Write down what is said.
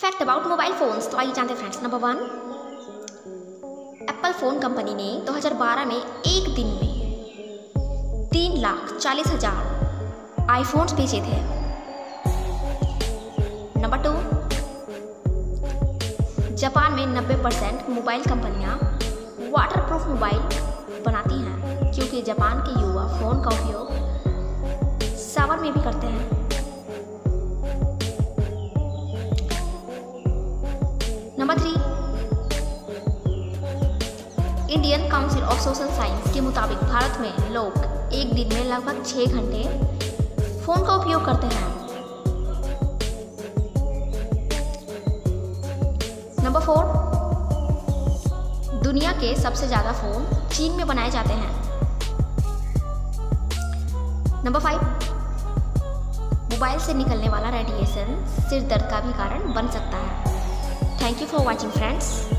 Fact about mobile phones तो आइए जानते हैं friends number one Apple phone company ने 2012 में एक दिन में तीन लाख चालीस हज़ार आईफोन्स बेचे थे. नंबर टू जापान में 90 परसेंट मोबाइल कंपनियाँ वाटरप्रूफ मोबाइल बनाती हैं, क्योंकि जापान के युवा फ़ोन का उपयोग सावर में भी करते हैं. Number three Indian Council of Social Science के मुताबिक भारत में लोग एक दिन में लगभग छः घंटे फ़ोन का उपयोग करते हैं। नंबर फोर दुनिया के सबसे ज़्यादा फ़ोन चीन में बनाए जाते हैं। नंबर फाइव मोबाइल से निकलने वाला रेडिएशन सिर दर्द का भी कारण बन सकता है। Thank you for watching friends.